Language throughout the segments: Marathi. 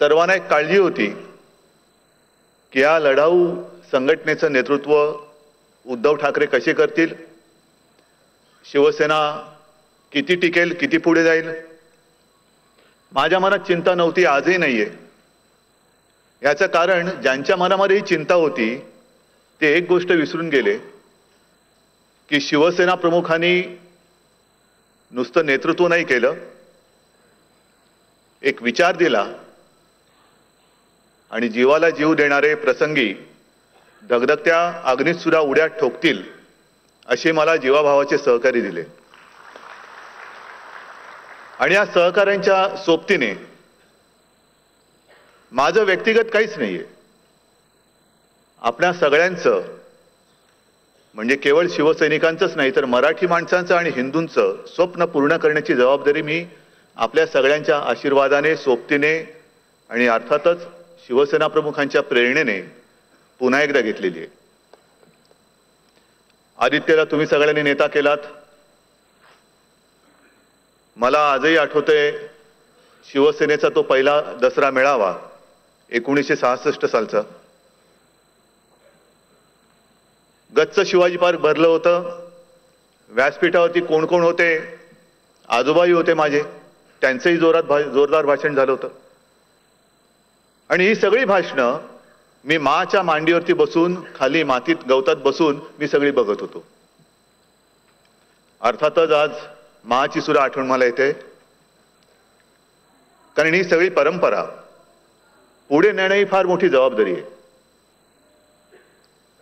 सर्वांना एक काळजी होती की या लढाऊ संघटनेचं नेतृत्व उद्धव ठाकरे कसे करतील? शिवसेना किती टिकेल किती पुढे जाईल? माझ्या मनात चिंता नव्हती आजही नाहीये. याचं कारण ज्यांच्या मनामध्ये ही चिंता होती ते एक गोष्ट विसरून गेले की शिवसेना प्रमुखांनी नुसतं नेतृत्व नाही केलं. एक विचार दिला आणि जीवाला जीव देणारे प्रसंगी धगधगत्या अग्नीत सुद्धा उड्या ठोकतील असे मला जीवाभावाचे सहकारी दिले. आणि या सहकाऱ्यांच्या सोबतीने माझं व्यक्तिगत काहीच नाहीये. आपल्या सगळ्यांचं म्हणजे केवळ शिवसैनिकांचंच नाही तर मराठी माणसांचं आणि हिंदूंचं स्वप्न पूर्ण करण्याची जबाबदारी मी आपल्या सगळ्यांच्या आशीर्वादाने सोबतीने आणि अर्थातच शिवसेना प्रमुखांच्या प्रेरणेने पुन्हा एकदा घेतलेली आहे. आदित्यला तुम्ही सगळ्यांनी नेता केलात. मला आजही आठवतंय शिवसेनेचा तो पहिला दसरा मेळावा एकोणीसशे सहासष्ट सालचा. गच्च शिवाजी पार्क भरलं होतं. व्यासपीठावरती कोण कोण होते? आजोबाही होते माझे. त्यांचंही जोरात भा जोरदार भाषण झालं होतं. आणि ही सगळी भाषणं मी माच्या मांडीवरती बसून खाली मातीत गवतात बसून मी सगळी बघत होतो. अर्थातच आज माची सुद्धा आठवण मला येते. कारण ही सगळी परंपरा पुढे नेणं ही फार मोठी जबाबदारी आहे.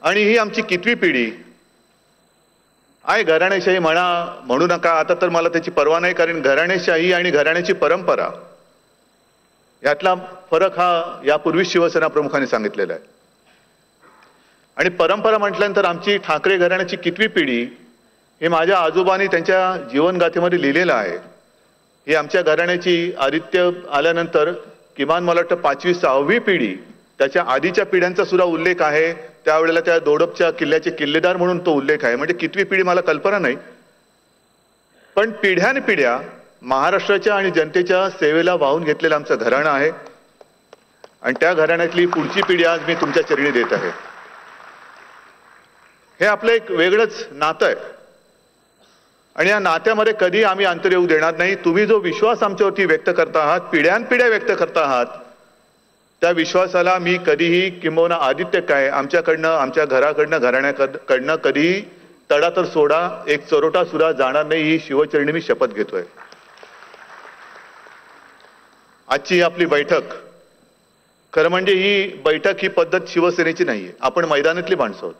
आणि ही आमची कितवी पिढी आहे घराणेशाही म्हणा म्हणू नका आता तर मला त्याची पर्वा नाही कारण घराणेशाही आणि घराण्याची परंपरा यातला फरक हा यापूर्वी शिवसेना प्रमुखांनी सांगितलेला आहे. आणि परंपरा म्हटल्यानंतर आमची ठाकरे घराण्याची कितवी पिढी हे माझ्या आजोबांनी त्यांच्या जीवनगाथेमध्ये लिहिलेलं आहे. ही आमच्या घराण्याची आदित्य आल्यानंतर किमान मला वाटतं पाचवी सहावी पिढी त्याच्या आधीच्या पिढ्यांचा सुद्धा उल्लेख आहे. त्यावेळेला त्या दोडपच्या किल्ल्याचे किल्लेदार म्हणून तो उल्लेख आहे. म्हणजे कितवी पिढी मला कल्पना नाही. पण पिढ्यान पिढ्या महाराष्ट्राच्या आणि जनतेच्या सेवेला वाहून घेतलेलं आमचं घराणं आहे. आणि त्या घराण्यातली पुढची पिढी आज मी तुमच्या चरणी देत आहे. हे आपलं एक वेगळंच नातं आहे. आणि या नात्यामध्ये कधी आम्ही अंतर येऊ देणार नाही. तुम्ही जो विश्वास आमच्यावरती व्यक्त करता आहात पिढ्यानपिढ्या व्यक्त करता आहात त्या विश्वासाला मी कधीही किंबहुना आदित्य काय आमच्याकडनं आमच्या घराकडनं घराण्याकडनं कधीही तडा तर सोडा एक चरोटा सुद्धा जाणार नाही ही शिवचरणी मी शपथ घेतोय. आजची आपली बैठक खरं म्हणजे ही बैठक ही पद्धत शिवसेनेची नाही आहे आपण मैदानातली माणसं आहोत.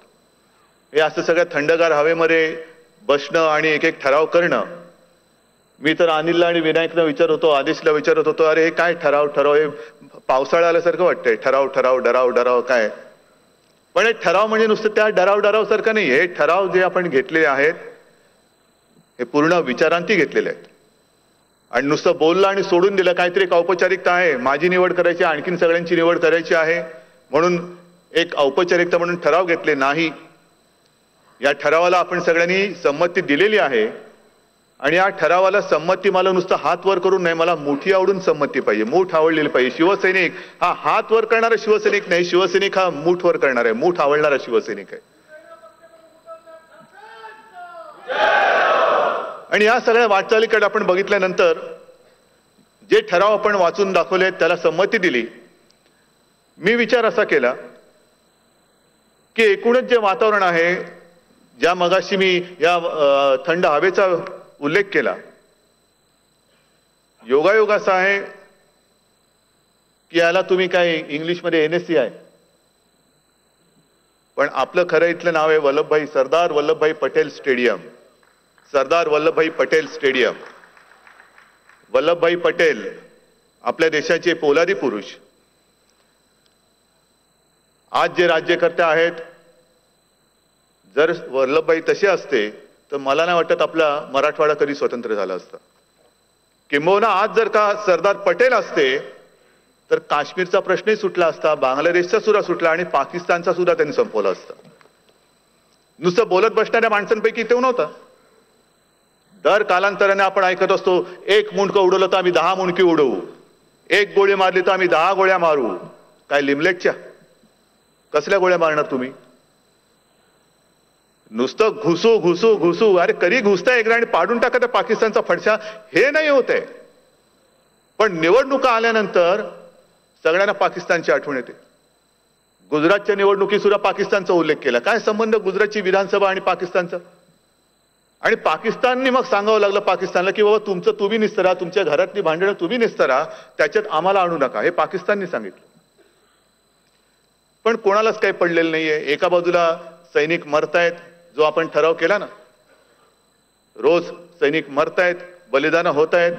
हे असं सगळ्या थंडगार हवेमध्ये बसणं आणि एक एक ठराव करणं मी तर अनिलला आणि विनायकला विचारत होतो आदेशला विचारत होतो अरे हे काय ठराव ठराव? हे पावसाळा आल्यासारखं वाटतंय ठराव ठराव डराव डराव काय? पण हे ठराव म्हणजे नुसतं त्या डराव डराव सारखं नाही हे ठराव जे आपण घेतलेले आहेत हे पूर्ण विचारांती घेतलेले आहेत. आणि नुसतं बोललं आणि सोडून दिलं काहीतरी एक औपचारिकता आहे. माझी निवड करायची आणखीन सगळ्यांची निवड करायची आहे. म्हणून एक औपचारिकता म्हणून ठराव घेतले नाही. या ठरावाला आपण सगळ्यांनी संमती दिलेली आहे. आणि या ठरावाला संमती मला नुसतं हात वर करून नाही मला मोठी आवडून संमती पाहिजे. मूठ आवडलेली पाहिजे. शिवसैनिक हा हात वर करणारा शिवसैनिक नाही शिवसैनिक हा मूठ वर करणार आहे. मूठ आवडणारा शिवसैनिक आहे. आणि या सगळ्या वाटचालीकडे आपण बघितल्यानंतर जे ठराव आपण वाचून दाखवले त्याला संमती दिली. मी विचार असा केला की एकूणच जे वातावरण आहे ज्या मगाशी मी या थंड हवेचा उल्लेख केला योगायोग असा आहे की याला तुम्ही काय इंग्लिशमध्ये एन एस सी आहे. पण आपलं खरं इथलं नाव आहे वल्लभभाई सरदार वल्लभभाई पटेल स्टेडियम. सरदार वल्लभभाई पटेल स्टेडियम. वल्लभभाई पटेल आपल्या देशाचे पोलादी पुरुष. आज जे राज्यकर्ते आहेत जर वल्लभभाई तसे असते तर मला नाही वाटत आपला मराठवाडा कधी स्वतंत्र झाला असता. किंबहुना आज जर का सरदार पटेल असते तर काश्मीरचा प्रश्नही सुटला असता बांगलादेशचा सुद्धा सुटला आणि पाकिस्तानचा सुद्धा त्यांनी संपवला असता. नुसतं बोलत बसणाऱ्या माणसांपैकी तेव्हा नव्हता. दर कालांतराने आपण ऐकत असतो एक मुंडकं उडवलं तर आम्ही दहा मुंडकी उडवू. एक गोळी मारली तर आम्ही दहा गोळ्या मारू. काय लिमलेटच्या? कसल्या गोळ्या मारणार तुम्ही? नुसतं घुसू घुसू घुसू. अरे कधी घुसताय एकदा आणि पाडून टाका पाकिस्तानचा फडशा? हे नाही होत. आहे पण निवडणुका आल्यानंतर सगळ्यांना पाकिस्तानची आठवण येते. गुजरातच्या निवडणुकीत सुद्धा पाकिस्तानचा उल्लेख केला. काय संबंध गुजरातची विधानसभा आणि पाकिस्तानचा? आणि पाकिस्ताननी मग सांगावं लागलं पाकिस्तानला की बाबा तुमचं तुम्ही निस्तरा तुमच्या घरातली भांडणं तुम्ही निस्तरा त्याच्यात आम्हाला आणू नका. हे पाकिस्ताननी सांगितलं. पण कोणालाच काही पडलेलं नाहीये. एका बाजूला सैनिक मरतायत जो आपण ठराव केला ना रोज सैनिक मरतायत बलिदानं होत आहेत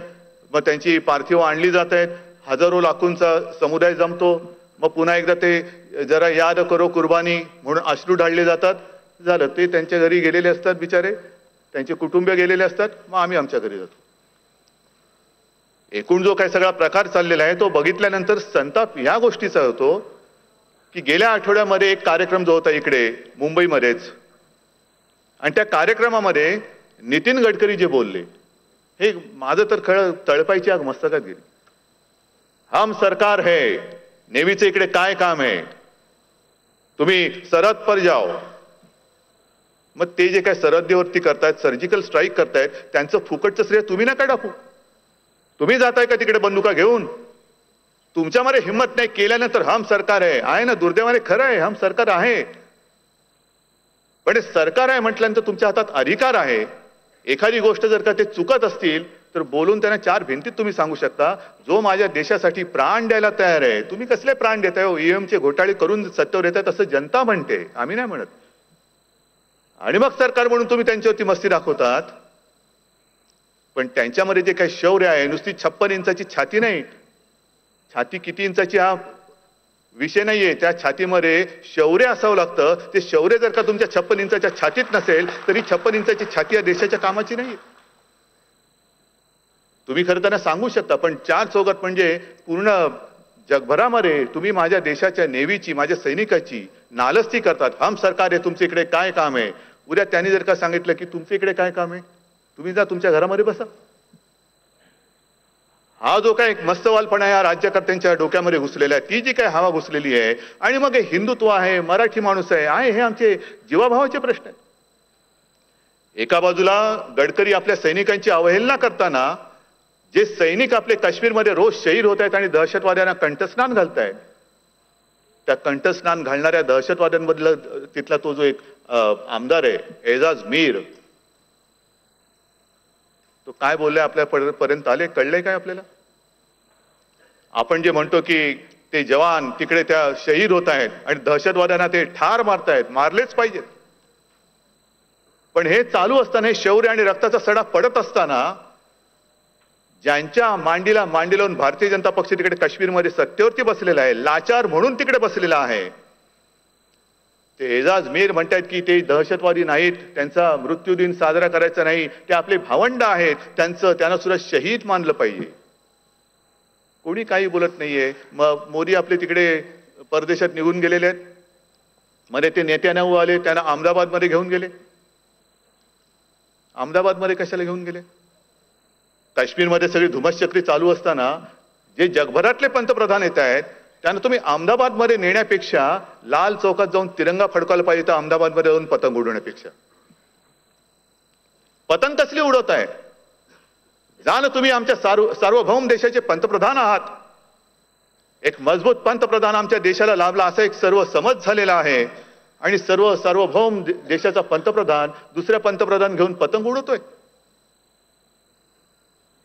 मग त्यांची पार्थिव आणली जात आहेत हजारो लाखोंचा समुदाय जमतो मग पुन्हा एकदा ते जरा याद करो कुर्बानी म्हणून अश्रू ढाळले जातात. झालं ते त्यांच्या घरी गेलेले असतात बिचारे. त्यांचे कुटुंबीय गेलेले असतात मग आम्ही आमच्या घरी जातो. एकूण जो काही सगळा प्रकार चाललेला आहे तो बघितल्यानंतर संताप या गोष्टीचा होतो की गेल्या आठवड्यामध्ये एक कार्यक्रम जो होता इकडे मुंबईमध्येच आणि त्या कार्यक्रमामध्ये नितीन गडकरी जे बोलले हे माझं तर खळ तळपायची आग मस्तकात गेली. हम सरकार है नेव्हीचं इकडे काय काम आहे तुम्ही सरहद पर जाओ. मग ते जे काय सरहद्दीवरती करतायत सर्जिकल स्ट्राईक करतायत त्यांचं फुकटचं श्रेय तुम्ही नका टाकू? तुम्ही जाताय का तिकडे बंदुका घेऊन? तुमच्यामध्ये हिंमत नाही केल्यानंतर हम सरकार आहे. आहे ना दुर्दैवाने खरं आहे हम सरकार आहे. पण सरकार आहे म्हटल्यानंतर तुमच्या हातात अधिकार आहे. एखादी गोष्ट जर का ते चुकत असतील तर बोलून त्यांना चार भिंतीत तुम्ही सांगू शकता. जो माझ्या देशासाठी प्राण द्यायला तयार आहे तुम्ही कसले प्राण देताय हो? ईएमचे घोटाळे करून सत्तेवर येतात असं जनता म्हणते. आम्ही नाही म्हणत. आणि मग सरकार म्हणून तुम्ही त्यांच्यावरती मस्ती दाखवतात. पण त्यांच्यामध्ये जे काही शौर्य आहे नुसती छप्पन इंचाची छाती नाही. छाती किती इंचाची हा विषय नाहीये. त्या छातीमध्ये शौर्य असावं लागतं. ते शौर्य जर का तुमच्या छप्पन इंचाच्या छातीत नसेल तरी छप्पन इंचाची छाती या देशाच्या कामाची नाही. तुम्ही खरं त्यांना सांगू शकता पण चार चौघात म्हणजे पूर्ण जगभरामध्ये तुम्ही माझ्या देशाच्या नेव्हीची माझ्या सैनिकाची नालस्ती करतात. हम सरकार आहे तुमच्या इकडे काय काम आहे? उद्या त्यांनी जर का सांगितलं की तुमच्या इकडे काय काम आहे तुम्ही जा तुमच्या घरामध्ये बसा. हा जो काय मस्तवालपणा या राज्यकर्त्यांच्या डोक्यामध्ये घुसलेला आहे ती जी काय हवा घुसलेली आहे आणि मग हे हिंदुत्व आहे मराठी माणूस आहे आहे हे आमचे जीवाभावाचे प्रश्न आहेत. एका बाजूला गडकरी आपल्या सैनिकांची अवहेलना करताना जे सैनिक आपले काश्मीरमध्ये रोज शहीद होत आहेत आणि दहशतवाद्यांना कंठस्नान घालतायत त्या कंठस्नान घालणाऱ्या दहशतवाद्यांमधला तिथला तो जो एक आमदार आहे एजाज मीर तो काय बोलले आपल्या पर्यंत आले? कळले काय आपल्याला? आपण जे म्हणतो की ते जवान तिकडे त्या शहीद होत आहेत आणि दहशतवाद्यांना ते ठार मारतायत मारलेच पाहिजेत. पण हे चालू असताना हे शौर्य आणि रक्ताचा सडा पडत असताना ज्यांच्या मांडीला मांडी लावून भारतीय जनता पक्ष तिकडे काश्मीरमध्ये सत्तेवरती बसलेला आहे लाचार म्हणून तिकडे बसलेला आहे. ते एजाज मीर म्हणतात की ते दहशतवादी नाहीत त्यांचा मृत्यू दिन साजरा करायचा नाही ते आपले भावंड आहेत त्यांचं त्यांना सुद्धा शहीद मानलं पाहिजे. कोणी काही बोलत नाहीये. मग मोदी आपले तिकडे परदेशात निघून गेलेले आहेत. मध्ये ते नेत्यानं आले त्यांना अहमदाबादमध्ये घेऊन गेले. अहमदाबादमध्ये कशाला घेऊन गेले? काश्मीरमध्ये सगळी धुमसचक्री चालू असताना जे जगभरातले पंतप्रधान येत आहेत त्यांना तुम्ही अहमदाबादमध्ये नेण्यापेक्षा लाल चौकात जाऊन तिरंगा फडकायला पाहिजे तर अहमदाबादमध्ये जाऊन पतंग उडवण्यापेक्षा. पतंग कसली उडवत आहे जा ना तुम्ही आमच्या सार्व सार्वभौम देशाचे पंतप्रधान आहात. एक मजबूत पंतप्रधान आमच्या देशाला लाभला असा एक सर्व समज झालेला आहे. आणि सर्व सार्वभौम देशाचा पंतप्रधान दुसऱ्या पंतप्रधान घेऊन पतंग उडवतोय.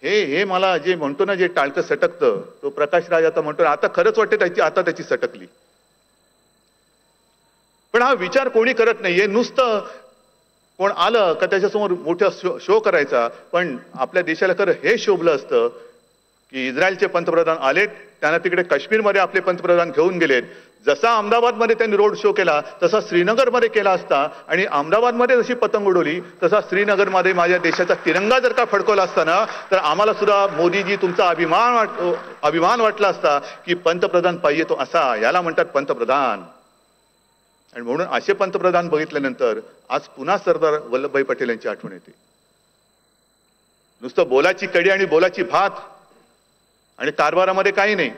हे हे मला जे म्हणतो ना जे टाळकं सटकतं तो प्रकाश राज आता म्हणतो आता खरंच वाटते त्याची आता त्याची सटकली. पण हा विचार कोणी करत नाहीये. नुसतं कोण आलं का त्याच्यासमोर मोठा शो शो करायचा. पण आपल्या देशाला खरं हे शोभलं असतं की इस्रायलचे पंतप्रधान आलेत त्यांना तिकडे काश्मीरमध्ये आपले पंतप्रधान घेऊन गेलेत. जसा अहमदाबादमध्ये त्यांनी रोड शो केला तसा श्रीनगरमध्ये केला असता आणि अहमदाबादमध्ये जशी पतंग उडवली तसा श्रीनगरमध्ये माझ्या देशाचा तिरंगा जर का फडकवला असताना तर आम्हाला सुद्धा मोदीजी तुमचा अभिमान वाट अभिमान वाटला असता की पंतप्रधान पाहिजे तो असा याला म्हणतात पंतप्रधान. आणि म्हणून असे पंतप्रधान बघितल्यानंतर आज पुन्हा सरदार वल्लभभाई पटेल यांची आठवण येते. नुसतं बोलाची कडी आणि बोलाची भात आणि कारभारामध्ये काही नाही.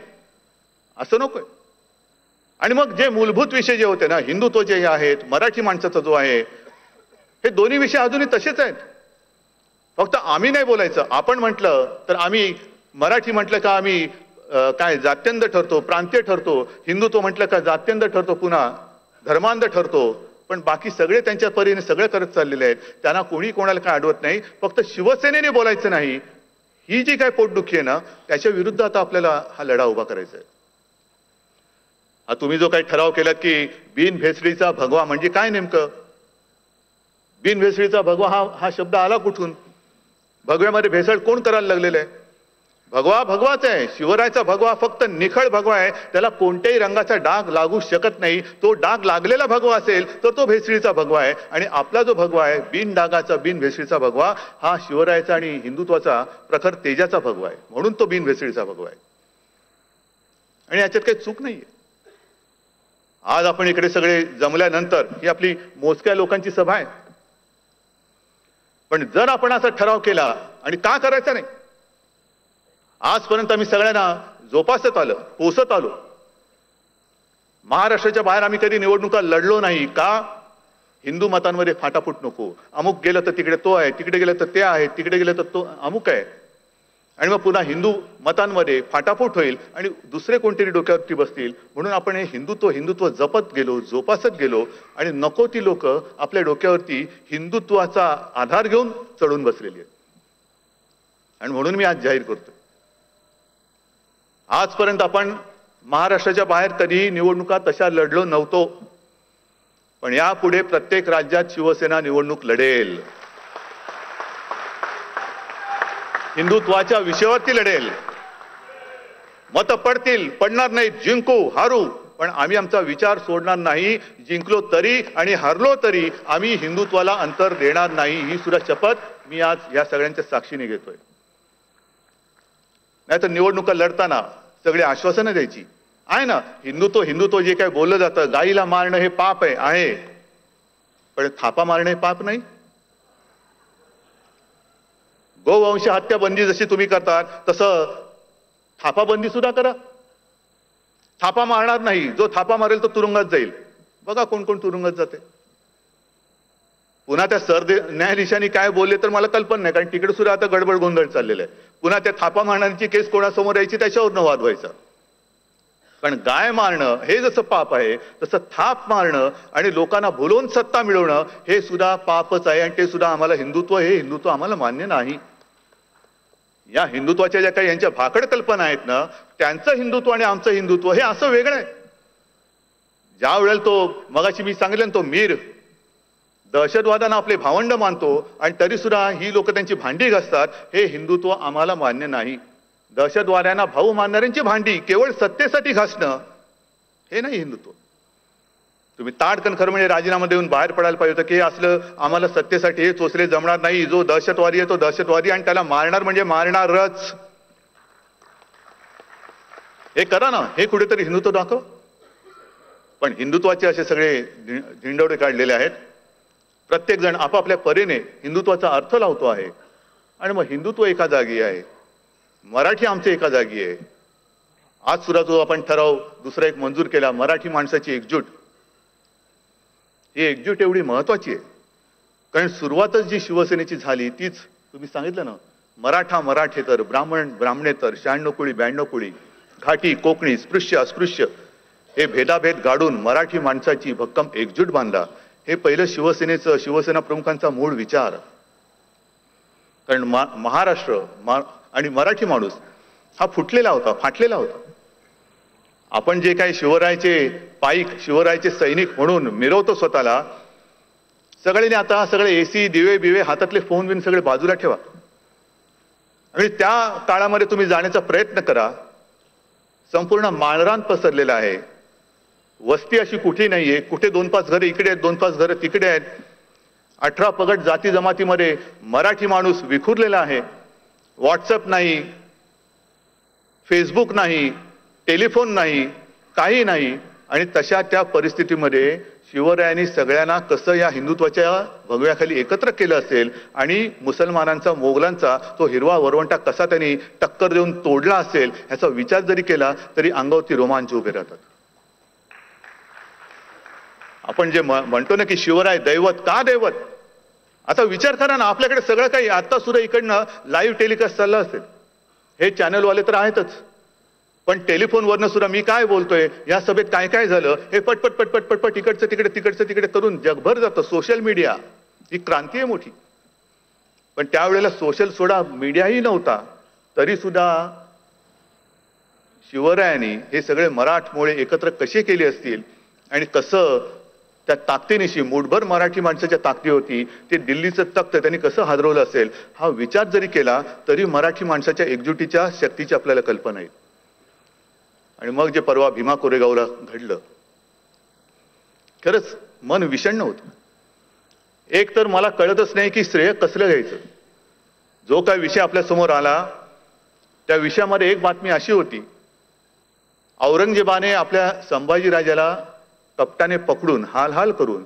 असं नकोय. आणि मग जे मूलभूत विषय जे होते ना हिंदुत्व जे आहेत मराठी माणसाचा जो आहे हे दोन्ही विषय अजूनही तसेच आहेत. फक्त आम्ही नाही बोलायचं. आपण म्हटलं तर आम्ही मराठी म्हटलं का आम्ही काय जात्यंद ठरतो प्रांतीय ठरतो. हिंदुत्व म्हटलं का जात्यंद ठरतो पुन्हा धर्मांध ठरतो. पण बाकी सगळे त्यांच्या परीने सगळं करत चाललेले आहेत. त्यांना कोणी कोणाला काय अडवत नाही. फक्त शिवसेनेने बोलायचं नाही. ही जी काय पोटदुखी आहे ना त्याच्या विरुद्ध आता आपल्याला हा लढा उभा करायचा आहे. तुम्ही जो काही ठराव केलात की बिन भेसळीचा भगवा म्हणजे काय नेमकं? बिन भेसळीचा भगवा हा हा शब्द आला कुठून? भगव्यामध्ये भेसळ कोण करायला लागलेलं आहे? भगवा भगवाच आहे. शिवरायचा भगवा फक्त निखळ भगवा आहे. त्याला कोणत्याही रंगाचा डाग लागू शकत नाही. तो डाग लागलेला भगवा असेल तर तो भेसळीचा भगवा आहे. आणि आपला जो भगवा आहे बिन डागाचा बिन भेसळीचा भगवा हा शिवरायाचा आणि हिंदुत्वाचा प्रखर तेजाचा भगवा आहे. म्हणून तो बिन भेसळीचा भगवा आहे. आणि याच्यात काही चूक नाही आहे आज आपण इकडे सगळे जमल्यानंतर ही आपली मोजक्या लोकांची सभा आहे. पण जर आपण असा ठराव केला आणि का करायचा नाही? आजपर्यंत आम्ही सगळ्यांना जोपासत आलं पोसत आलो. महाराष्ट्राच्या बाहेर आम्ही कधी निवडणुका लढलो नाही का? हिंदू मतांमध्ये फाटाफूट नको. अमुक गेलं तर तिकडे तो आहे तिकडे गेलं तर ते आहे तिकडे गेलं तर तो अमुक आहे. आणि मग पुन्हा हिंदू मतांमध्ये फाटाफूट होईल आणि दुसरे कोणतरी डोक्यावरती बसतील. म्हणून आपण हे हिंदुत्व हिंदुत्व जपत गेलो जोपासत गेलो आणि नको ती लोक आपल्या डोक्यावरती हिंदुत्वाचा आधार घेऊन चढून बसलेली आहेत. आणि म्हणून मी आज जाहीर करतो. आजपर्यंत आपण महाराष्ट्राच्या बाहेर कधीही निवडणुका तशा लढलो नव्हतो. पण यापुढे प्रत्येक राज्यात शिवसेना निवडणूक लढेल. हिंदुत्वाच्या विषयावरती लढेल. मत पडतील पडणार नाही जिंकू हारू. पण आम्ही आमचा विचार सोडणार नाही जिंकलो तरी आणि हरलो तरी आम्ही हिंदुत्वाला अंतर देणार नाही ही सुद्धा शपथ मी आज या सगळ्यांच्या साक्षीने घेतोय. नाहीतर निवडणुका लढताना सगळी आश्वासनं द्यायची. आहे ना हिंदुत्व हिंदुत्व जे काय बोललं जातं गाईला मारणं हे पाप आहे आहे. पण थापा मारणं हे पाप नाही. गोवंश हत्या बंदी जशी तुम्ही करतात तसं थापाबंदी सुद्धा करा. थापा मारणार नाही. जो थापा मारेल तो तुरुंगात जाईल. बघा कोण कोण तुरुंगात जाते. पुन्हा त्या सरदे न्यायाधीशांनी काय बोलले तर मला कल्पना नाही कारण तिकडे सुद्धा आता गडबड गोंधळ चाललेला आहे. पुन्हा त्या थापा मारण्याची केस कोणासमोर यायची त्याच्यावरनं वाद व्हायचा. कारण गाय मारणं हे जसं पाप आहे तसं थाप मारणं आणि लोकांना भुलवून सत्ता मिळवणं हे सुद्धा पापच आहे आणि ते सुद्धा आम्हाला हिंदुत्व हे हिंदुत्व आम्हाला मान्य नाही. या हिंदुत्वाच्या ज्या काही यांच्या भाकड कल्पना आहेत ना त्यांचं हिंदुत्व आणि आमचं हिंदुत्व हे असं वेगळं आहे. ज्या वेळेला तो मगाशी मी सांगितलं तो मीर दहशतवादांना आपले भावंड मानतो आणि तरी सुद्धा ही लोक त्यांची भांडी घासतात हे हिंदुत्व आम्हाला मान्य नाही. दहशतवाद्यांना भाऊ मानणाऱ्यांची भांडी केवळ सत्तेसाठी घासणं हे नाही हिंदुत्व. तुम्ही ताटकन खरं म्हणजे राजीनामा देऊन बाहेर पडायला पाहिजे होतं की असलं आम्हाला सत्तेसाठी हे चोचले जमणार नाही जो दहशतवादी आहे तो दहशतवादी आणि त्याला मारणार म्हणजे मारणारच. हे करा ना हे कुठेतरी हिंदुत्व दाखव. पण हिंदुत्वाचे असे सगळे झिंडवडे काढलेले आहेत. प्रत्येक जण आपापल्या परीने हिंदुत्वाचा अर्थ लावतो आहे. आणि मग हिंदुत्व एका जागी आहे. मराठी आमचे एका जागी आहे. आज सुद्धा जो आपण ठराव दुसरा एक मंजूर केला मराठी माणसाची एकजूट. ही एकजूट एवढी महत्वाची आहे. कारण सुरुवातच जी शिवसेनेची झाली तीच तुम्ही सांगितलं ना मराठा मराठेतर ब्राह्मण ब्राह्मणेतर शहाण्णव कुळी ब्याण्णव कुळी घाटी कोकणी स्पृश्य अस्पृश्य हे भेदाभेद गाडून मराठी माणसाची भक्कम एकजूट बांधला हे पहिलं शिवसेनेचं शिवसेना प्रमुखांचा मूळ विचार. कारण मा- महाराष्ट्र मा- आणि मराठी माणूस हा फुटलेला होता फाटलेला होता. आपण जे काही शिवरायचे पाईक शिवरायाचे सैनिक म्हणून मिरवतो स्वतःला सगळ्यांनी आता सगळे एसी दिवे बिवे हातातले फोन बिन सगळे बाजूला ठेवा. आणि त्या काळामध्ये तुम्ही जाण्याचा प्रयत्न करा. संपूर्ण माळरान पसरलेला आहे. वस्ती अशी कुठे नाहीये. कुठे दोन पाच घरं इकडे आहेत दोन पाच घरं तिकडे आहेत. अठरा पगट जाती जमातीमध्ये मराठी माणूस विखुरलेला आहे. व्हॉट्सअप नाही. फेसबुक नाही. टेलिफोन नाही काही नाही. आणि तशा त्या परिस्थितीमध्ये शिवरायांनी सगळ्यांना कसं या हिंदुत्वाच्या भगव्याखाली एकत्र केलं असेल आणि मुसलमानांचा मोगलांचा तो हिरवा वरवंटा कसा त्यांनी टक्कर देऊन तोडला असेल ह्याचा विचार जरी केला तरी अंगावरती रोमांच उभे राहतात. आपण जे म्हणतो ना की शिवराय दैवत का दैवत? आता विचार करा ना आपल्याकडे सगळं काही आता सुद्धा इकडनं लाईव्ह टेलिकास्ट चाललं असेल. हे चॅनलवाले तर आहेतच. पण टेलिफोनवरनं सुद्धा मी काय बोलतोय? या सभेत काय काय झालं? हे पटपट पटपट पटपट इकडचं तिकडे तिकडचं तिकडे करून जगभर जातं. सोशल मीडिया ही क्रांती आहे मोठी. पण त्यावेळेला सोशल सोडा मीडियाही नव्हता. तरी सुद्धा शिवरायांनी हे सगळे मराठमोळे एकत्र कसे केले असतील? आणि कसं त्या ताकदीनिशी मुठभर मराठी माणसाच्या ताकदी होती ते दिल्लीचं तख्त त्यांनी कसं हादरवलं असेल? हा विचार जरी केला तरी मराठी माणसाच्या एकजुटीच्या शक्तीची आपल्याला कल्पना येईल आणि मग जे परवा भीमा कोरेगावला घडलं खरंच मन विषण्ण होतं. एक तर मला कळतच नाही की श्रेय कसलं घ्यायचं. जो काय विषय आपल्यासमोर आला त्या विषयामध्ये एक बातमी अशी होती. औरंगजेबाने आपल्या संभाजीराजाला कपटाने पकडून हाल हाल करून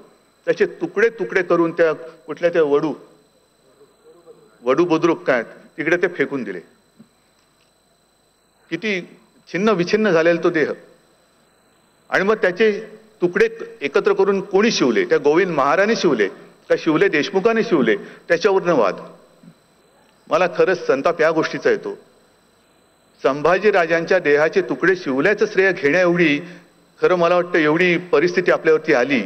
त्याचे तुकडे तुकडे करून त्या कुठल्या त्या वडू वडू बुद्रुक काय तिकडे ते फेकून दिले. किती छिन्न विछिन्न झालेला तो देह. आणि मग त्याचे तुकडे एकत्र करून कोणी शिवले? त्या गोविंद महाराने शिवले का शिवले देशमुखाने शिवले त्याच्यावरनं वाद. मला खरंच संताप या गोष्टीचा येतो. संभाजीराजांच्या देहाचे तुकडे शिवल्याचं श्रेय घेण्या एवढी खरं मला वाटतं एवढी परिस्थिती आपल्यावरती आली.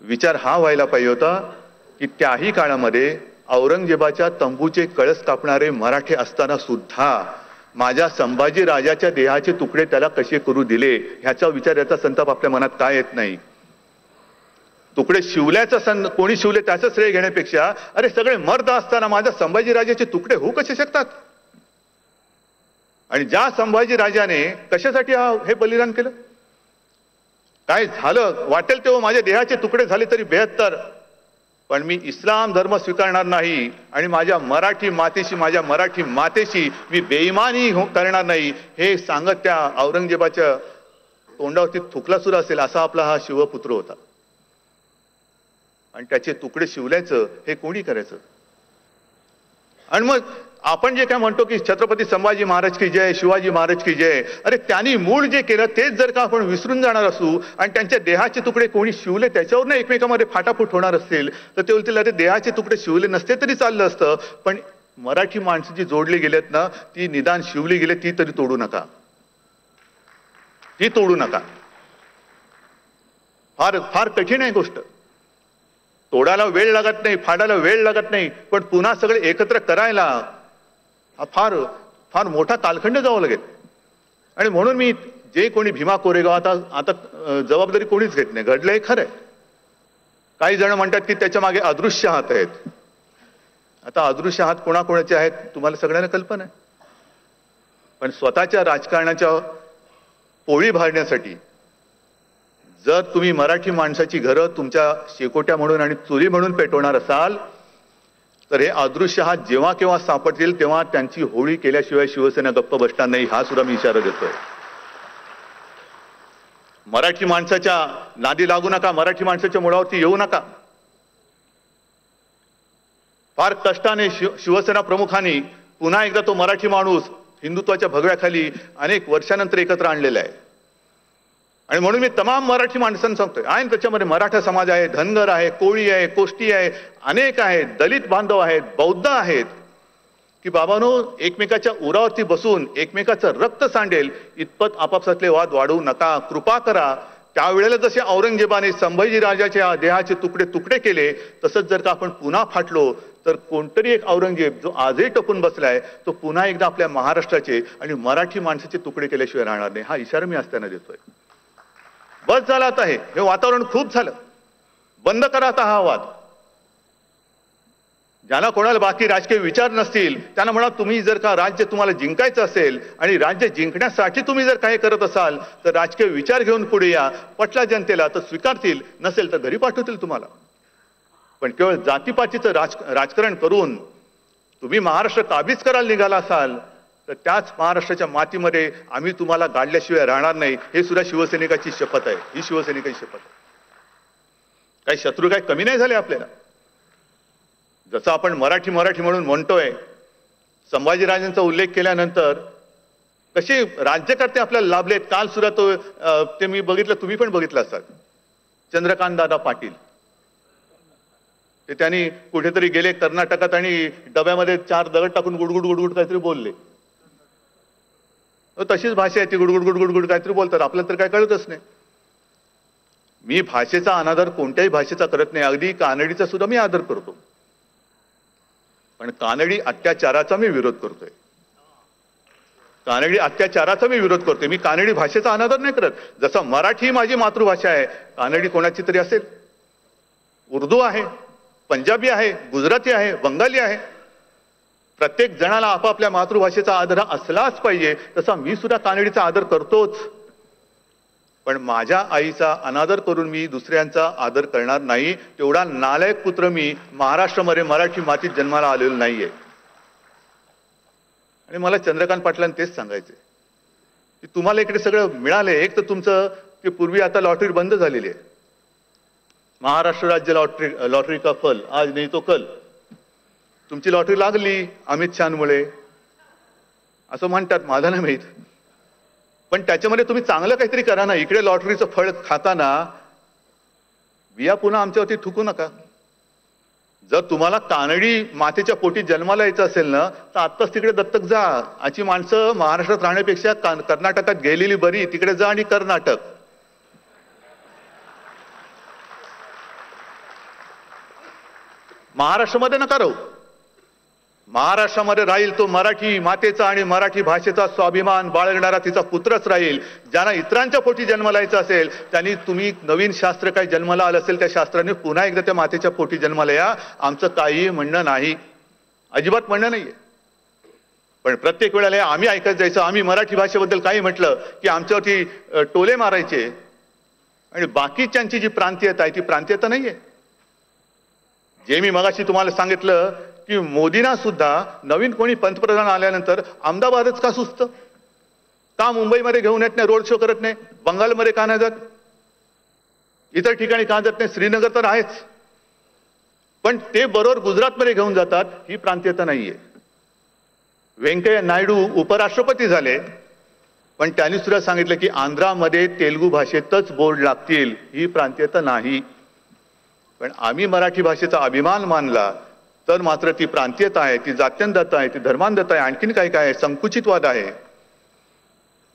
विचार हा व्हायला पाहिजे होता की त्याही काळामध्ये औरंगजेबाच्या तंबूचे कळस कापणारे मराठे असताना सुद्धा माझ्या संभाजी राजाच्या देहाचे तुकडे त्याला कसे करू दिले ह्याचा विचार याचा संताप आपल्या मनात काय येत नाही? तुकडे शिवल्याचा सं कोणी शिवले त्याचं श्रेय घेण्यापेक्षा अरे सगळे मर्द असताना माझ्या संभाजी राजाचे तुकडे होऊ कसे शकतात? आणि ज्या संभाजी राजाने कशासाठी हा हे बलिदान केलं? काय झालं? वाटेल तेव्हा माझ्या देहाचे तुकडे झाले तरी बेहत्तर. पण मी इस्लाम धर्म स्वीकारणार नाही आणि माझ्या मराठी मातेशी माझ्या मराठी मातेशी मी बेईमानी हो- करणार नाही. हे सांगत त्या औरंगजेबाच्या तोंडावरती थुकला सुद्धा असेल असा आपला हा शिवपुत्र होता. आणि त्याचे तुकडे शिवल्याचं हे कोणी करायचं? आणि मग आपण जे काय म्हणतो की छत्रपती संभाजी महाराज की जय शिवाजी महाराज की जय अरे त्यांनी मूळ जे केलं तेच जर का आपण विसरून जाणार असू आणि त्यांच्या देहाचे तुकडे कोणी शिवले त्याच्यावर ना एकमेकामध्ये फाटाफूट होणार असतील तर ते बोलतील अरे देहाचे तुकडे शिवले नसते तरी चाललं असतं पण मराठी माणसं जी जोडली गेलेत ना ती निदान शिवली गेले ती तरी तोडू नका. ती तोडू नका. फार फार कठीण आहे गोष्ट. तोडायला वेळ लागत नाही फाडायला वेळ लागत नाही पण पुन्हा सगळे एकत्र करायला हा फार फार मोठा कालखंड जावं लागेल. आणि म्हणून मी जे कोणी भीमा कोरेगाव आता आता जबाबदारी कोणीच घेत नाही. घडलंय खरंय. काही जण म्हणतात की त्याच्यामागे अदृश्य हात आहेत. आता अदृश्य हात कोणाकोणाचे आहेत तुम्हाला सगळ्यांना कल्पना आहे. पण स्वतःच्या राजकारणाच्या पोळी भरण्यासाठी जर तुम्ही मराठी माणसाची घरं तुमच्या शेकोट्या म्हणून आणि चुली म्हणून पेटवणार असाल तर हे अदृश्य हा जेव्हा केव्हा सापडतील तेव्हा त्यांची होळी केल्याशिवाय शिवसेना गप्प बसणार नाही हा सुद्धा मी इशारा देतोय. मराठी माणसाच्या नादी लागू नका मराठी माणसाच्या मुळावरती येऊ नका. फार कष्टाने शिव शिवसेना प्रमुखांनी पुन्हा एकदा तो मराठी माणूस हिंदुत्वाच्या भगव्याखाली अनेक वर्षानंतर एकत्र आणलेला आहे. आणि म्हणून मी तमाम मराठी माणसांना सांगतोय आहे त्याच्यामध्ये मराठा समाज आहे धनगर आहे कोळी आहे कोष्टी आहे अनेक आहेत दलित बांधव आहेत बौद्ध आहेत की बाबानो एकमेकाच्या उरावरती बसून एकमेकाचं रक्त सांडेल इतपत आपापसातले वाद वाढवू नका कृपा करा. त्यावेळेला जसे औरंगजेबाने संभाजी राजाच्या देहाचे तुकडे तुकडे केले तसंच जर का आपण पुन्हा फाटलो तर कोणतरी एक औरंगजेब जो आजही टपून बसलाय तो पुन्हा एकदा आपल्या महाराष्ट्राचे आणि मराठी माणसाचे तुकडे केल्याशिवाय राहणार नाही. हा इशारा मी असताना देतोय. बस झाला आता हे. हे वातावरण खूप झालं. बंद करा आता हा वाद ज्यांना कोणाला बाकी राजकीय विचार नसतील त्यांना म्हणा तुम्ही जर का राज्य तुम्हाला जिंकायचं असेल आणि राज्य जिंकण्यासाठी तुम्ही जर काही करत असाल तर राजकीय विचार घेऊन पुढे या. पटला जनतेला तर स्वीकारतील नसेल तर घरी पाठवतील तुम्हाला. पण केवळ जातीपातीचं राज राजकारण करून तुम्ही महाराष्ट्र काबीज करायला निघाला असाल तर त्याच महाराष्ट्राच्या मातीमध्ये आम्ही तुम्हाला गाडल्याशिवाय राहणार नाही हे सुद्धा शिवसैनिकाची शपथ आहे. ही शिवसैनिकाची शपथ आहे. काही शत्रू काही कमी नाही झाले आपल्याला? जसं आपण मराठी मराठी म्हणून म्हणतोय संभाजीराजांचा उल्लेख केल्यानंतर कसे राज्यकर्ते आपल्याला लाभलेत? काल सुद्धा तो ते मी बघितलं तुम्ही पण बघितलं असाल. चंद्रकांत दादा पाटील. ते त्यांनी कुठेतरी गेले कर्नाटकात आणि डब्यामध्ये चार दगड टाकून गुडगुड गुडगुड काहीतरी बोलले. तशीच भाषा आहे ती गुडगुड गुडगुड गुड काहीतरी बोलतात. आपल्याला तर काय कळतच नाही. मी भाषेचा अनादर कोणत्याही भाषेचा करत नाही. अगदी कानडीचा सुद्धा मी आदर करतो. पण कानडी अत्याचाराचा मी विरोध करतोय. कानडी अत्याचाराचा मी विरोध करतोय. मी कानडी भाषेचा अनादर नाही करत. जसं मराठी माझी मातृभाषा आहे. कानडी कोणाची तरी असेल. उर्दू आहे पंजाबी आहे गुजराती आहे बंगाली आहे. प्रत्येक जणाला आपापल्या मातृभाषेचा आदर हा असलाच पाहिजे तसा मी सुद्धा कानडीचा आदर करतोच. पण माझ्या आईचा अनादर करून मी दुसऱ्यांचा आदर करणार नाही तेवढा नालायक पुत्र मी महाराष्ट्रामध्ये मराठी मातीत जन्माला आलेलो नाहीये. आणि मला चंद्रकांत पाटलांनी तेच सांगायचे की तुम्हाला इकडे सगळं मिळाले एक तर तुमचं ते पूर्वी आता लॉटरी बंद झालेली आहे. महाराष्ट्र राज्य लॉटरी लॉटरी का फल? आज नाही तो कल. तुमची लॉटरी लागली अमित शहामुळे. असं म्हणतात माझा नाही माहीत. पण त्याच्यामध्ये तुम्ही चांगलं काहीतरी करा ना. इकडे लॉटरीचं फळ खाताना बिया पुन्हा आमच्यावरती थुकू नका. जर तुम्हाला कानडी मातेच्या पोटी जन्माला यायचं असेल ना तर आत्ताच तिकडे दत्तक जा. आजची माणसं महाराष्ट्रात राहण्यापेक्षा कर्नाटकात गेलेली बरी. तिकडे जा आणि कर्नाटक. महाराष्ट्रामध्ये नका राहू. महाराष्ट्रामध्ये राहील तो मराठी मातेचा आणि मराठी भाषेचा स्वाभिमान बाळगणारा तिचा पुत्रच राहील ज्यांना इतरांच्या पोटी जन्माला यायचं असेल त्यांनी तुम्ही नवीन शास्त्र काही जन्माला आलं असेल त्या शास्त्राने पुन्हा एकदा त्या मातेच्या पोटी जन्माला या. आमचं काही म्हणणं नाही. अजिबात म्हणणं नाहीये. पण प्रत्येक वेळेला आम्ही ऐकत जायचं. आम्ही मराठी भाषेबद्दल काही म्हटलं की आमच्यावरती टोले मारायचे. आणि बाकीच्यांची जी प्रांतीयता आहे ती प्रांतीयता आहे जे मी मगाशी तुम्हाला सांगितलं की मोदींना सुद्धा नवीन कोणी पंतप्रधान आल्यानंतर अहमदाबादच का सुस्त? का मुंबईमध्ये घेऊन येत नाही रोड शो करत नाही बंगालमध्ये का नाही जात? इतर ठिकाणी का जात नाही श्रीनगर तर आहेच. पण ते बरोबर गुजरातमध्ये घेऊन जातात ही प्रांतीयता नाहीये. व्यंकय्या नायडू उपराष्ट्रपती झाले पण त्यांनी सुद्धा सांगितलं की आंध्रामध्ये तेलुगू भाषेतच बोर्ड लागतील ही प्रांतीयता नाही. पण आम्ही मराठी भाषेचा अभिमान मानला तर मात्र ती प्रांतीयता आहे ती जात्यंधता आहे ती धर्मांधता आहे आणखीन काय काय आहे? संकुचितवाद आहे.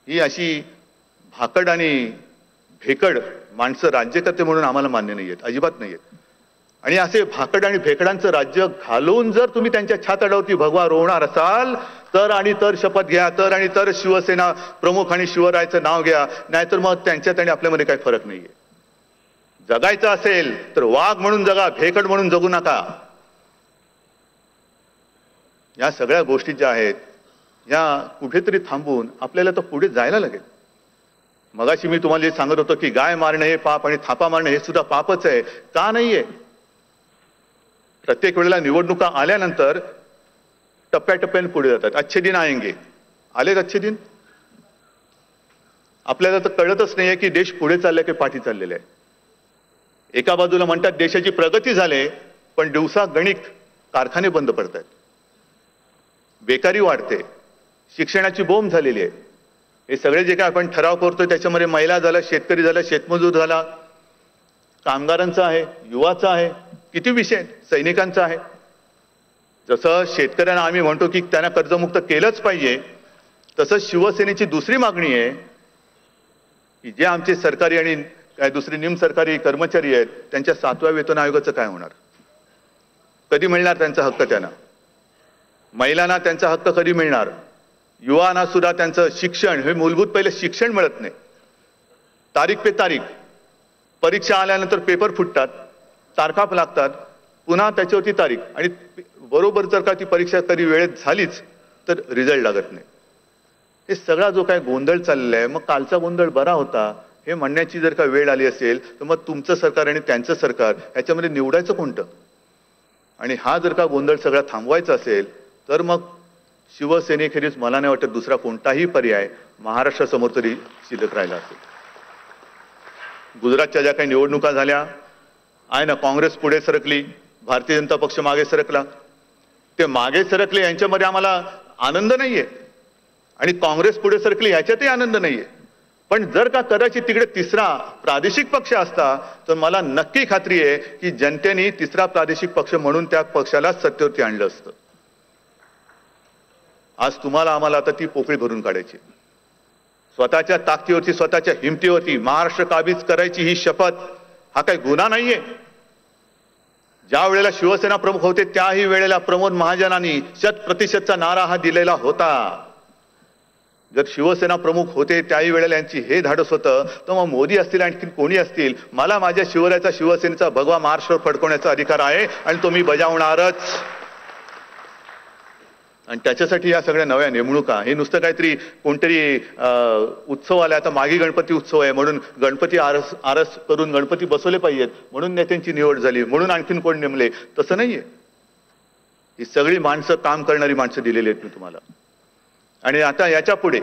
ही अशी भाकड आणि भेकड माणसं राज्यकर्ते म्हणून आम्हाला मान्य नाही आहेत अजिबात नाही आहेत. आणि असे भाकड आणि भेकडांचं राज्य घालून जर तुम्ही त्यांच्या छातडावरती भगवा रोवणार असाल तर आणि तर शपथ घ्या तर आणि तर शिवसेना प्रमुख आणि शिवरायचं नाव घ्या नाहीतर मग त्यांच्यात आणि आपल्यामध्ये काही फरक नाहीये. जगायचं असेल तर वाघ म्हणून जगा भेकड म्हणून जगू नका. या सगळ्या गोष्टी ज्या आहेत या कुठेतरी थांबून आपल्याला तर पुढे जायला लागेल. मगाशी मी तुम्हाला जे सांगत होतो की गाय मारणं हे पाप आणि थापा मारणं हे सुद्धा पापच आहे का नाहीये? प्रत्येक वेळेला निवडणुका आल्यानंतर टप्प्याटप्प्याने पुढे जातात. अच्छे दिन आयंगे आलेत अच्छे दिन? आपल्याला तर कळतच नाहीये की देश पुढे चाललाय की पाठी चाललेला आहे. एका बाजूला म्हणतात देशाची प्रगती झाले पण दिवसा गणित कारखाने बंद पडत आहेत बेकारी वाढते. शिक्षणाची बोंब झालेली आहे. हे सगळे जे काय आपण ठराव करतोय त्याच्यामध्ये महिला झाला शेतकरी झाला शेतमजूर झाला कामगारांचा आहे युवाचा आहे किती विषय सैनिकांचा आहे. जसं शेतकऱ्यांना आम्ही म्हणतो की त्यांना कर्जमुक्त केलंच पाहिजे तसंच शिवसेनेची दुसरी मागणी आहे की जे आमचे सरकारी आणि काय दुसरे निम सरकारी कर्मचारी आहेत त्यांच्या सातव्या वेतन आयोगाचं काय होणार? कधी मिळणार त्यांचा हक्क त्यांना? महिलांना त्यांचा हक्क कधी मिळणार? युवांना सुद्धा त्यांचं शिक्षण हे मूलभूत पहिले शिक्षण मिळत नाही. तारीख पे तारीख. परीक्षा आल्यानंतर पेपर फुटतात तारखा लागतात पुन्हा त्याच्यावरती तारीख. आणि बरोबर जर का ती परीक्षा कधी वेळेत झालीच तर रिझल्ट लागत नाही. हे सगळा जो काय गोंधळ चाललेला आहे मग कालचा गोंधळ बरा होता. हे म्हणण्याची जर का वेळ आली असेल तर मग तुमचं सरकार आणि त्यांचं सरकार ह्याच्यामध्ये निवडायचं कोणतं? आणि हा जर का गोंधळ सगळा थांबवायचा असेल तर मग शिवसेनेखेरीज मला नाही वाटत दुसरा कोणताही पर्याय महाराष्ट्रासमोर तरी शिल्लक राहिला असेल. गुजरातच्या ज्या काही निवडणुका झाल्या आहे ना काँग्रेस पुढे सरकली भारतीय जनता पक्ष मागे सरकला. ते मागे सरकले यांच्यामध्ये आम्हाला आनंद नाहीये. आणि काँग्रेस पुढे सरकली ह्याच्यातही आनंद नाहीये. पण जर का कदाचित तिकडे तिसरा प्रादेशिक पक्ष असता तर मला नक्की खात्री आहे की जनतेने तिसरा प्रादेशिक पक्ष म्हणून त्या पक्षाला सत्तेवरती आणलं असतं. आज तुम्हाला आम्हाला आता ती पोकळी भरून काढायची. स्वतःच्या ताकदीवरती स्वतःच्या हिमतीवरती महाराष्ट्र काबीज करायची ही शपथ हा काही गुन्हा नाहीये. ज्या वेळेला शिवसेना प्रमुख होते त्याही वेळेला प्रमोद महाजनांनी शत प्रतिशतचा नारा हा दिलेला होता. जर शिवसेना प्रमुख होते त्याही वेळेला यांची हे धाडस होतं तर मग मोदी असतील आणखी कोणी असतील? मला माझ्या शिवरायाचा शिवसेनेचा भगवा महाराष्ट्र फडकवण्याचा अधिकार आहे आणि तो मी बजावणारच. आणि त्याच्यासाठी या सगळ्या नव्या नेमणुका हे नुसतं काहीतरी कोणतरी अं, उत्सव आला आता मागे गणपती उत्सव आहे म्हणून गणपती आरस आरस करून गणपती बसवले पाहिजेत. म्हणून नेत्यांची निवड झाली. म्हणून आणखीन कोण नेमले? तसं नाहीये. ही सगळी माणसं काम करणारी माणसं दिलेली आहेत मी तुम्हाला. आणि आता याच्यापुढे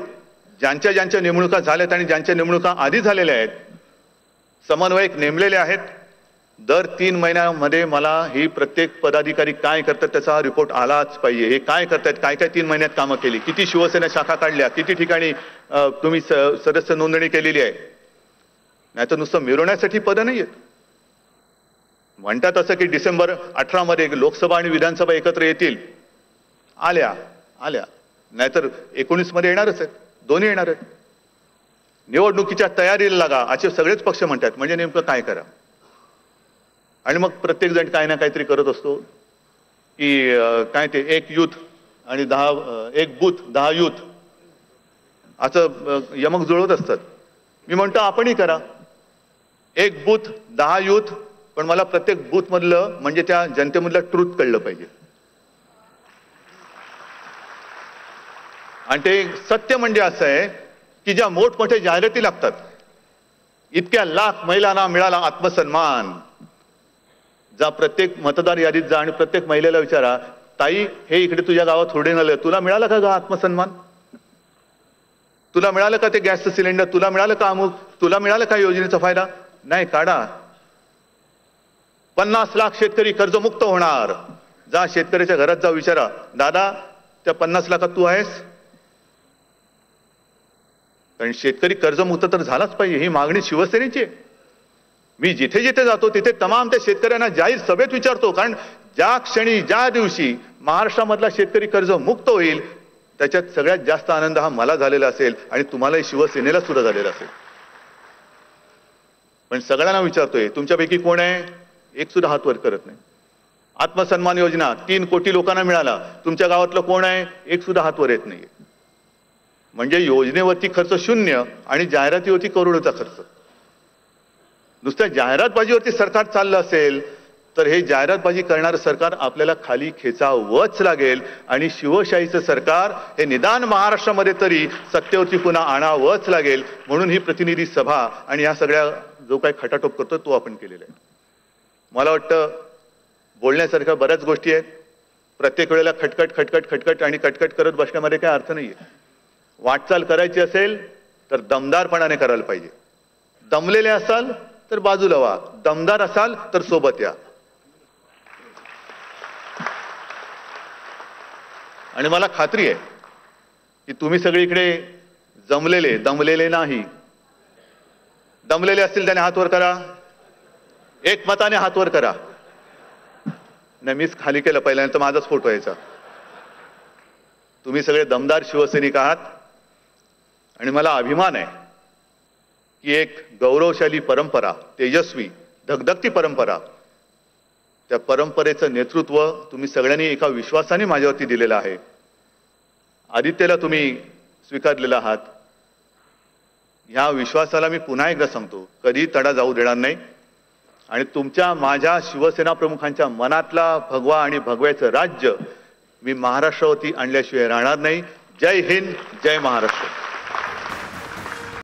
ज्यांच्या ज्यांच्या नेमणुका झाल्यात आणि ज्यांच्या नेमणुका आधी झालेल्या आहेत समन्वयक नेमलेले आहेत दर तीन महिन्यामध्ये मला ही प्रत्येक पदाधिकारी काय करतात त्याचा रिपोर्ट आलाच पाहिजे. हे काय करतात काय काय तीन महिन्यात कामं केली किती शिवसेना शाखा काढल्या किती ठिकाणी तुम्ही स- सदस्य नोंदणी केलेली आहे. नाही तर नुसतं मिरवण्यासाठी पदं नाही आहेत. म्हणतात असं की डिसेंबर अठरामध्ये लोकसभा आणि विधानसभा एकत्र येतील. आल्या आल्या. नाहीतर एकोणीसमध्ये येणारच आहेत. दोन्ही येणार आहेत. निवडणुकीच्या तयारीला लागा असे सगळेच पक्ष म्हणतात. म्हणजे नेमकं काय करा? आणि मग प्रत्येक जण काही ना काहीतरी करत असतो. की काय ते एक युथ आणि दहा एक बूथ दहा युथ. असं यमक जुळवत असतात. मी म्हणतो आपणही करा. एक बूथ दहा युथ पण मला प्रत्येक बूथमधलं म्हणजे त्या जनतेमधलं ट्रूथ कळलं पाहिजे. आणि ते सत्य म्हणजे असं आहे की ज्या मोठमोठ्या जाहिराती लागतात इतक्या लाख महिलांना मिळाला आत्मसन्मान. जा प्रत्येक मतदार यादीत जा आणि प्रत्येक महिलेला विचारा ताई हे इकडे तुझ्या गावात थोडे आलं तुला मिळालं का गा आत्मसन्मान? तुला मिळालं का ते गॅसचं सिलेंडर? तुला मिळालं का अमुक? तुला मिळालं का योजनेचा फायदा? नाही काढा. पन्नास लाख शेतकरी कर्जमुक्त होणार. जा शेतकऱ्याच्या घरात जा विचारा. दादा त्या पन्नास लाखात तू आहेस? कारण शेतकरी कर्जमुक्त तर झालाच पाहिजे ही मागणी शिवसेनेची आहे. मी जिथे जिथे जातो तिथे तमाम त्या शेतकऱ्यांना जाहीर सभेत विचारतो कारण ज्या क्षणी ज्या दिवशी महाराष्ट्रामधला शेतकरी कर्ज मुक्त होईल त्याच्यात सगळ्यात जास्त आनंद हा मला झालेला असेल आणि तुम्हालाही शिवसेनेला सुद्धा झालेला असेल. पण सगळ्यांना विचारतोय तुमच्यापैकी कोण आहे? एक सुद्धा हात वर करत नाही. आत्मसन्मान योजना तीन कोटी लोकांना मिळाला. तुमच्या गावातलं कोण आहे? एक सुद्धा हात वर येत नाहीये. म्हणजे योजनेवरती खर्च शून्य आणि जाहिरातीवरती करोडोचा खर्च. नुसत्या जाहिरातबाजीवरती सरकार चाललं असेल तर हे जाहिरातबाजी करणारं सरकार आपल्याला खाली खेचावंच लागेल आणि शिवशाहीचं सरकार हे निदान महाराष्ट्रामध्ये तरी सत्तेवरती पुन्हा आणावंच लागेल म्हणून ही प्रतिनिधी सभा आणि या सगळ्या जो काही खटाटोप करतो तो आपण केलेला आहे. मला वाटतं बोलण्यासारख्या बऱ्याच गोष्टी आहेत. प्रत्येक वेळेला खटखट खटखट खटखट आणि कटकट करत बसण्यामध्ये काही अर्थ नाहीये. वाटचाल करायची असेल तर दमदारपणाने करायला पाहिजे. दमलेले असाल तर बाजूला व्हा. दमदार असाल तर सोबत या. आणि मला खात्री आहे की तुम्ही सगळीकडे जमलेले दमलेले नाही. दमलेले असतील त्याने हात वर करा. एक मताने हात वर करा. नाही मीच खाली केलं पहिल्यांदा माझाच फोटो यायचा. तुम्ही सगळे दमदार शिवसैनिक आहात. आणि मला अभिमान आहे की एक गौरवशाली परंपरा तेजस्वी धगधगती परंपरा त्या परंपरेचं नेतृत्व तुम्ही सगळ्यांनी एका विश्वासाने माझ्यावरती दिलेलं आहे. आदित्यला तुम्ही स्वीकारलेला आहात. ह्या विश्वासाला मी पुन्हा एकदा सांगतो कधी तडा जाऊ देणार नाही. आणि तुमच्या माझ्या शिवसेना प्रमुखांच्या मनातला भगवा आणि भगव्याचं राज्य मी महाराष्ट्रावरती आणल्याशिवाय राहणार नाही. जय हिंद जय महाराष्ट्र.